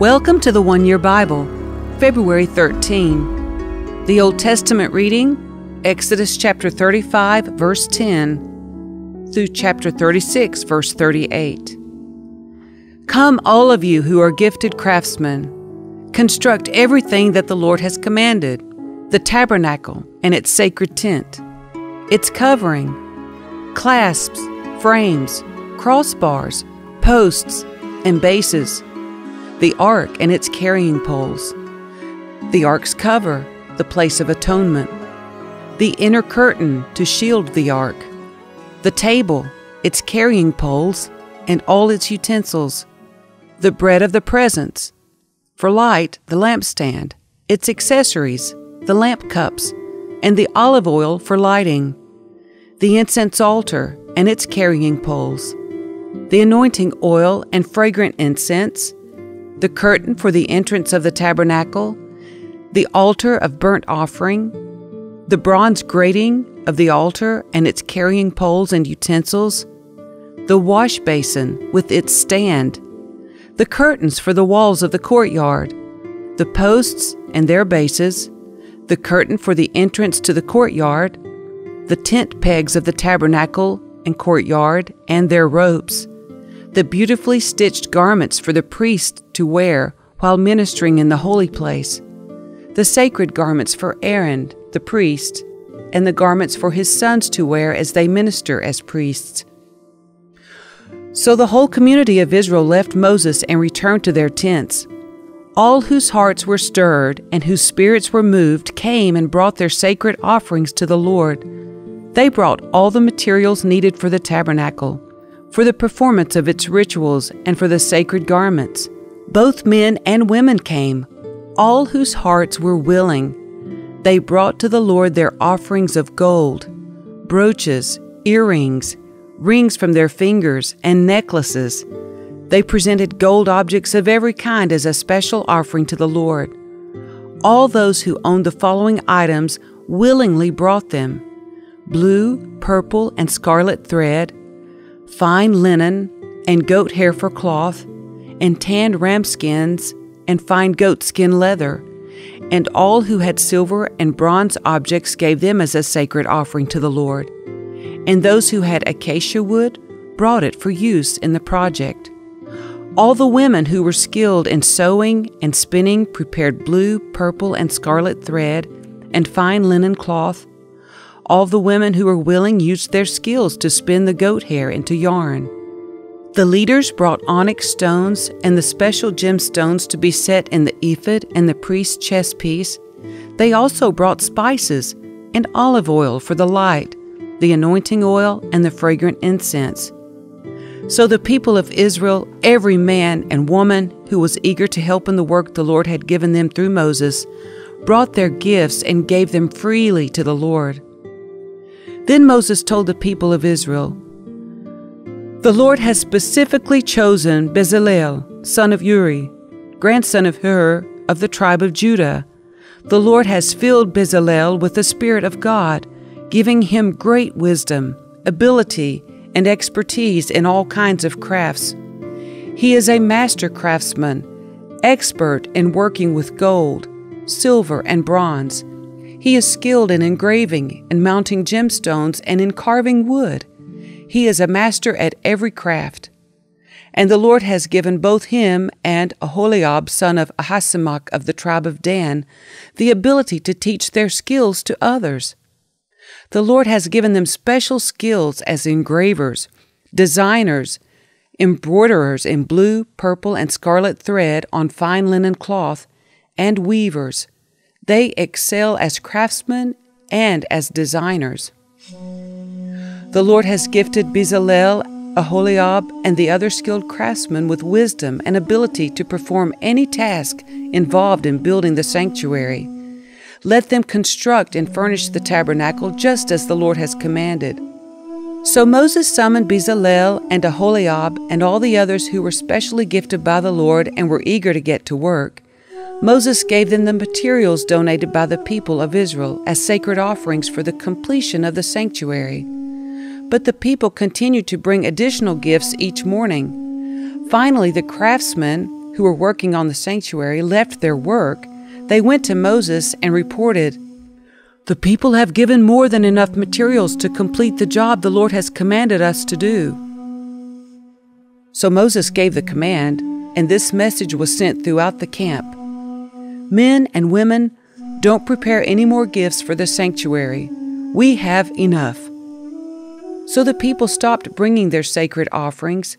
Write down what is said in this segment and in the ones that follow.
Welcome to the One Year Bible, February 13. The Old Testament reading, Exodus chapter 35, verse 10, through chapter 36, verse 38. Come, all of you who are gifted craftsmen, construct everything that the Lord has commanded the tabernacle and its sacred tent, its covering, clasps, frames, crossbars, posts, and bases the ark and its carrying poles, the ark's cover, the place of atonement, the inner curtain to shield the ark, the table, its carrying poles, and all its utensils, the bread of the presence, for light, the lampstand, its accessories, the lamp cups, and the olive oil for lighting, the incense altar and its carrying poles, the anointing oil and fragrant incense, the curtain for the entrance of the tabernacle, the altar of burnt offering, the bronze grating of the altar and its carrying poles and utensils, the wash basin with its stand, the curtains for the walls of the courtyard, the posts and their bases, the curtain for the entrance to the courtyard, the tent pegs of the tabernacle and courtyard and their ropes, the beautifully stitched garments for the priest to wear while ministering in the holy place, the sacred garments for Aaron, the priest, and the garments for his sons to wear as they minister as priests. So the whole community of Israel left Moses and returned to their tents. All whose hearts were stirred and whose spirits were moved came and brought their sacred offerings to the Lord. They brought all the materials needed for the tabernacle for the performance of its rituals and for the sacred garments. Both men and women came, all whose hearts were willing. They brought to the Lord their offerings of gold, brooches, earrings, rings from their fingers, and necklaces. They presented gold objects of every kind as a special offering to the Lord. All those who owned the following items willingly brought them blue, purple, and scarlet thread fine linen, and goat hair for cloth, and tanned ram skins, and fine goat skin leather. And all who had silver and bronze objects gave them as a sacred offering to the Lord. And those who had acacia wood brought it for use in the project. All the women who were skilled in sewing and spinning prepared blue, purple, and scarlet thread and fine linen cloth all the women who were willing used their skills to spin the goat hair into yarn. The leaders brought onyx stones and the special gemstones to be set in the ephod and the priest's chest piece. They also brought spices and olive oil for the light, the anointing oil, and the fragrant incense. So the people of Israel, every man and woman who was eager to help in the work the Lord had given them through Moses, brought their gifts and gave them freely to the Lord. Then Moses told the people of Israel, The Lord has specifically chosen Bezalel, son of Uri, grandson of Hur, of the tribe of Judah. The Lord has filled Bezalel with the Spirit of God, giving him great wisdom, ability, and expertise in all kinds of crafts. He is a master craftsman, expert in working with gold, silver, and bronze he is skilled in engraving and mounting gemstones and in carving wood. He is a master at every craft. And the Lord has given both him and Aholiab, son of Ahisamach of the tribe of Dan, the ability to teach their skills to others. The Lord has given them special skills as engravers, designers, embroiderers in blue, purple, and scarlet thread on fine linen cloth, and weavers. They excel as craftsmen and as designers. The Lord has gifted Bezalel, Aholiab, and the other skilled craftsmen with wisdom and ability to perform any task involved in building the sanctuary. Let them construct and furnish the tabernacle just as the Lord has commanded. So Moses summoned Bezalel and Aholiab and all the others who were specially gifted by the Lord and were eager to get to work. Moses gave them the materials donated by the people of Israel as sacred offerings for the completion of the sanctuary. But the people continued to bring additional gifts each morning. Finally, the craftsmen who were working on the sanctuary, left their work, they went to Moses and reported, The people have given more than enough materials to complete the job the Lord has commanded us to do. So Moses gave the command, and this message was sent throughout the camp Men and women, don't prepare any more gifts for the sanctuary. We have enough. So the people stopped bringing their sacred offerings.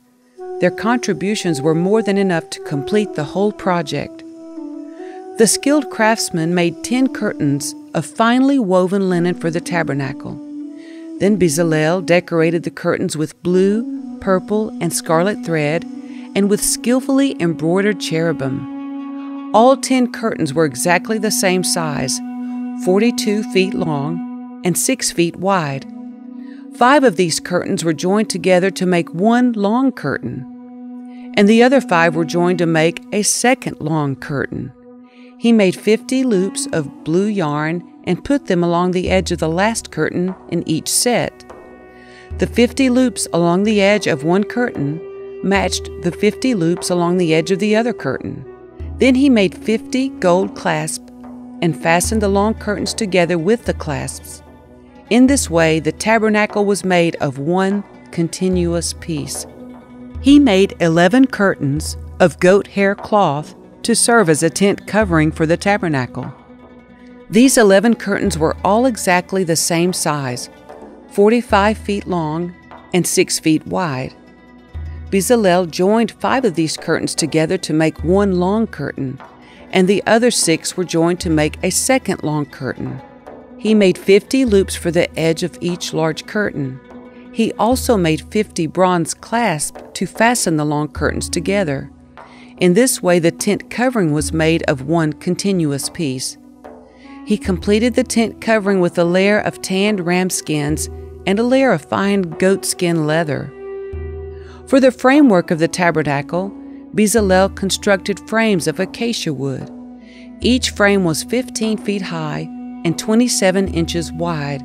Their contributions were more than enough to complete the whole project. The skilled craftsmen made ten curtains of finely woven linen for the tabernacle. Then Bezalel decorated the curtains with blue, purple, and scarlet thread, and with skillfully embroidered cherubim. All ten curtains were exactly the same size, 42 feet long and 6 feet wide. Five of these curtains were joined together to make one long curtain, and the other five were joined to make a second long curtain. He made fifty loops of blue yarn and put them along the edge of the last curtain in each set. The fifty loops along the edge of one curtain matched the fifty loops along the edge of the other curtain. Then he made fifty gold clasps and fastened the long curtains together with the clasps. In this way, the tabernacle was made of one continuous piece. He made eleven curtains of goat hair cloth to serve as a tent covering for the tabernacle. These eleven curtains were all exactly the same size 45 feet long and 6 feet wide. Bezalel joined five of these curtains together to make one long curtain, and the other six were joined to make a second long curtain. He made 50 loops for the edge of each large curtain. He also made 50 bronze clasps to fasten the long curtains together. In this way, the tent covering was made of one continuous piece. He completed the tent covering with a layer of tanned ram skins and a layer of fine goatskin leather. For the framework of the tabernacle, Bezalel constructed frames of acacia wood. Each frame was 15 feet high and 27 inches wide,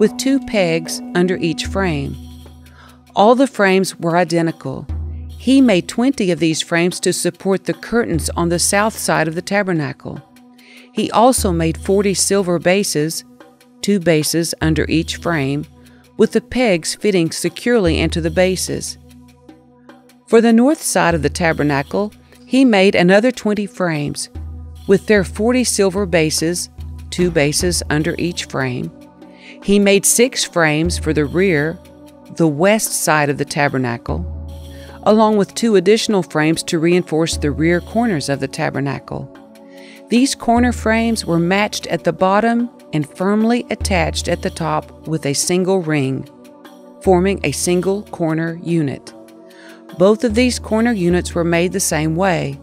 with two pegs under each frame. All the frames were identical. He made 20 of these frames to support the curtains on the south side of the tabernacle. He also made 40 silver bases, two bases under each frame, with the pegs fitting securely into the bases. For the north side of the tabernacle, he made another 20 frames, with their 40 silver bases, two bases under each frame. He made six frames for the rear, the west side of the tabernacle, along with two additional frames to reinforce the rear corners of the tabernacle. These corner frames were matched at the bottom and firmly attached at the top with a single ring, forming a single corner unit. Both of these corner units were made the same way,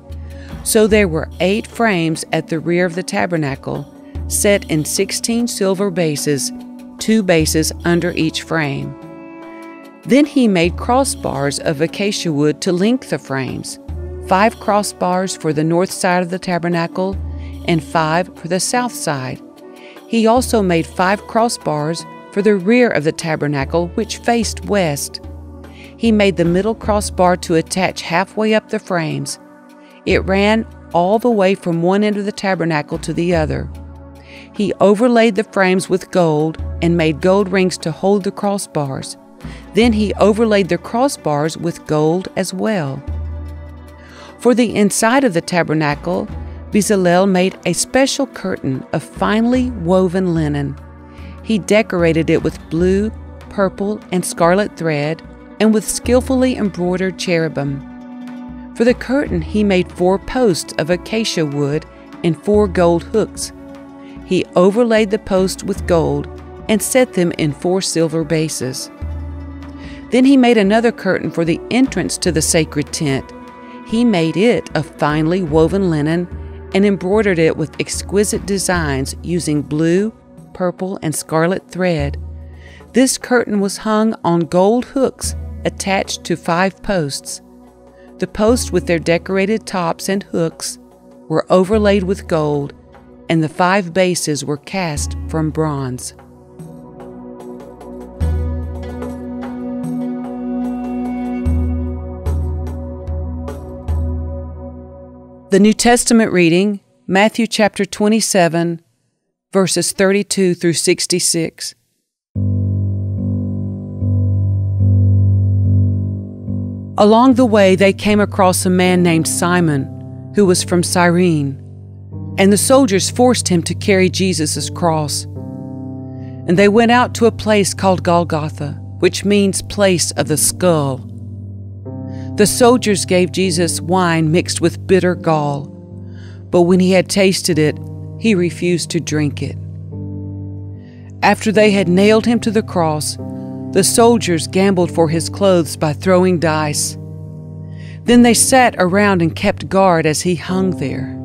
so there were eight frames at the rear of the tabernacle set in 16 silver bases, two bases under each frame. Then he made crossbars of acacia wood to link the frames, five crossbars for the north side of the tabernacle and five for the south side. He also made five crossbars for the rear of the tabernacle, which faced west. He made the middle crossbar to attach halfway up the frames. It ran all the way from one end of the tabernacle to the other. He overlaid the frames with gold and made gold rings to hold the crossbars. Then he overlaid the crossbars with gold as well. For the inside of the tabernacle, Bezalel made a special curtain of finely woven linen. He decorated it with blue, purple, and scarlet thread and with skillfully embroidered cherubim. For the curtain, he made four posts of acacia wood and four gold hooks he overlaid the posts with gold and set them in four silver bases. Then he made another curtain for the entrance to the sacred tent. He made it of finely woven linen and embroidered it with exquisite designs using blue, purple, and scarlet thread. This curtain was hung on gold hooks attached to five posts. The posts, with their decorated tops and hooks, were overlaid with gold and the five bases were cast from bronze. The New Testament reading, Matthew chapter 27, verses 32 through 66. Along the way, they came across a man named Simon, who was from Cyrene, and the soldiers forced him to carry Jesus' cross. And they went out to a place called Golgotha, which means place of the skull. The soldiers gave Jesus wine mixed with bitter gall, but when he had tasted it, he refused to drink it. After they had nailed him to the cross, the soldiers gambled for his clothes by throwing dice. Then they sat around and kept guard as he hung there.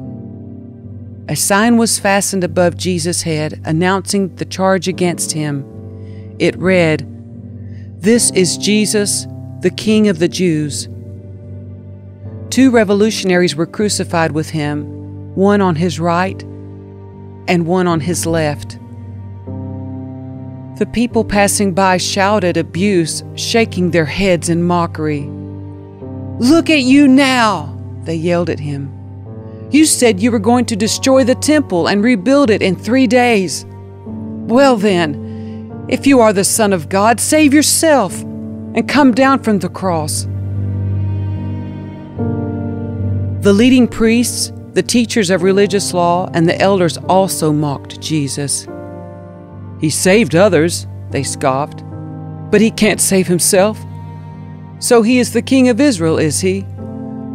A sign was fastened above Jesus' head announcing the charge against him. It read, This is Jesus, the King of the Jews. Two revolutionaries were crucified with him, one on his right and one on his left. The people passing by shouted abuse, shaking their heads in mockery. Look at you now, they yelled at him. You said you were going to destroy the temple and rebuild it in three days. Well, then, if you are the Son of God, save yourself and come down from the cross. The leading priests, the teachers of religious law, and the elders also mocked Jesus. He saved others, they scoffed, but he can't save himself. So he is the King of Israel, is he?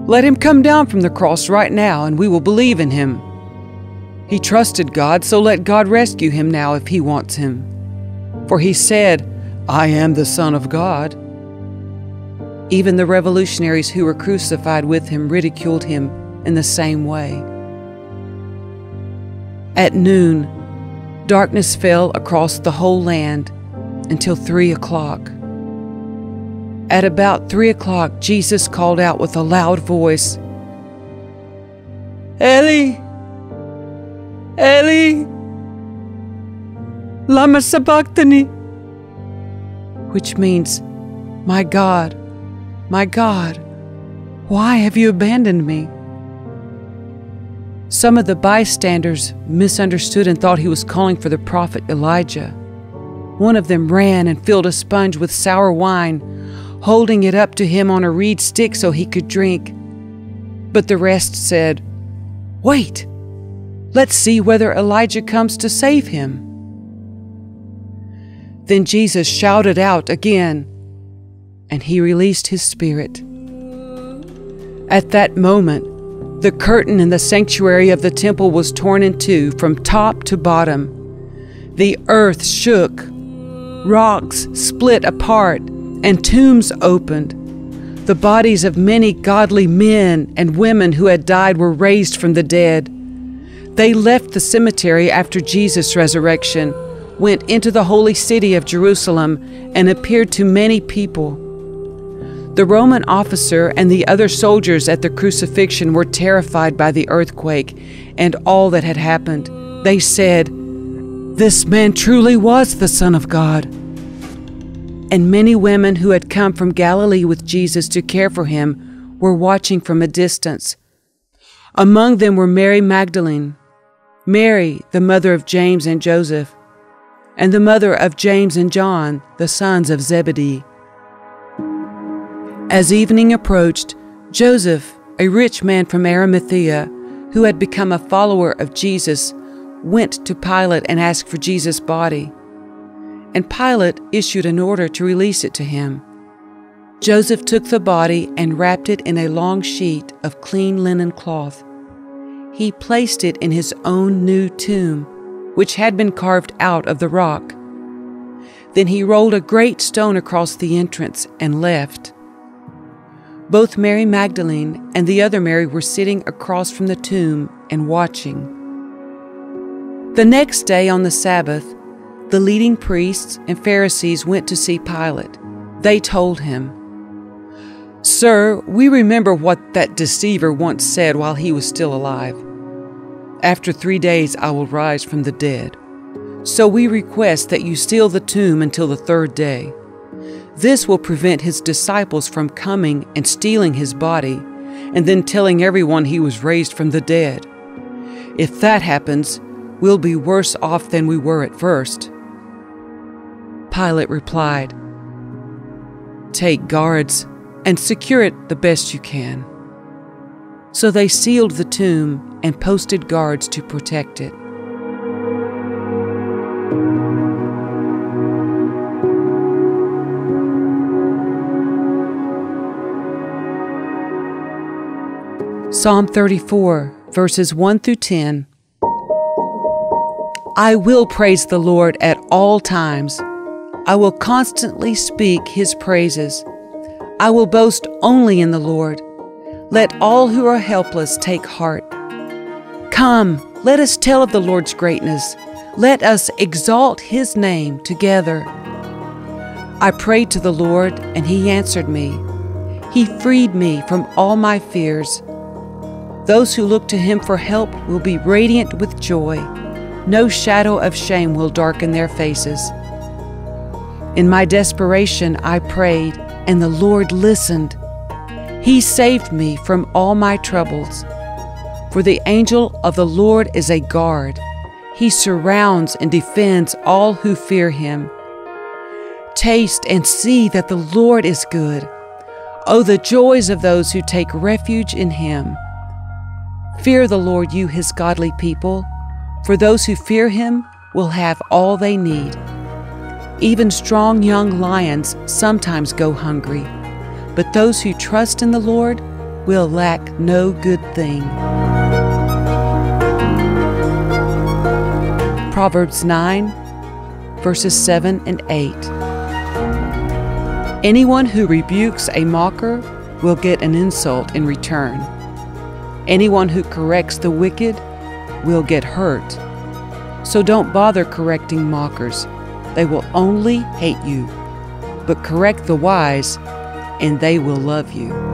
Let him come down from the cross right now, and we will believe in him. He trusted God, so let God rescue him now if he wants him. For he said, I am the Son of God. Even the revolutionaries who were crucified with him ridiculed him in the same way. At noon, darkness fell across the whole land until three o'clock. At about three o'clock, Jesus called out with a loud voice, Eli, Eli, lama sabachthani, which means, My God, my God, why have you abandoned me? Some of the bystanders misunderstood and thought he was calling for the prophet Elijah. One of them ran and filled a sponge with sour wine, holding it up to him on a reed stick so he could drink. But the rest said, Wait, let's see whether Elijah comes to save him. Then Jesus shouted out again, and he released his spirit. At that moment, the curtain in the sanctuary of the temple was torn in two from top to bottom. The earth shook, rocks split apart, and tombs opened. The bodies of many godly men and women who had died were raised from the dead. They left the cemetery after Jesus' resurrection, went into the holy city of Jerusalem, and appeared to many people. The Roman officer and the other soldiers at the crucifixion were terrified by the earthquake and all that had happened. They said, This man truly was the Son of God. And many women who had come from Galilee with Jesus to care for him were watching from a distance. Among them were Mary Magdalene, Mary, the mother of James and Joseph, and the mother of James and John, the sons of Zebedee. As evening approached, Joseph, a rich man from Arimathea, who had become a follower of Jesus, went to Pilate and asked for Jesus' body. And Pilate issued an order to release it to him. Joseph took the body and wrapped it in a long sheet of clean linen cloth. He placed it in his own new tomb, which had been carved out of the rock. Then he rolled a great stone across the entrance and left. Both Mary Magdalene and the other Mary were sitting across from the tomb and watching. The next day on the Sabbath, the leading priests and Pharisees went to see Pilate. They told him, Sir, we remember what that deceiver once said while he was still alive. After three days I will rise from the dead. So we request that you seal the tomb until the third day. This will prevent his disciples from coming and stealing his body, and then telling everyone he was raised from the dead. If that happens, we'll be worse off than we were at first. Pilate replied, Take guards and secure it the best you can. So they sealed the tomb and posted guards to protect it. Psalm 34, verses 1 through 10. I will praise the Lord at all times. I will constantly speak his praises. I will boast only in the Lord. Let all who are helpless take heart. Come, let us tell of the Lord's greatness. Let us exalt his name together. I prayed to the Lord, and he answered me. He freed me from all my fears. Those who look to him for help will be radiant with joy. No shadow of shame will darken their faces. In my desperation, I prayed, and the Lord listened. He saved me from all my troubles. For the angel of the Lord is a guard. He surrounds and defends all who fear him. Taste and see that the Lord is good. Oh, the joys of those who take refuge in him. Fear the Lord, you his godly people, for those who fear him will have all they need. Even strong young lions sometimes go hungry, but those who trust in the Lord will lack no good thing. Proverbs 9, verses 7 and 8. Anyone who rebukes a mocker will get an insult in return. Anyone who corrects the wicked will get hurt. So don't bother correcting mockers. They will only hate you. But correct the wise, and they will love you.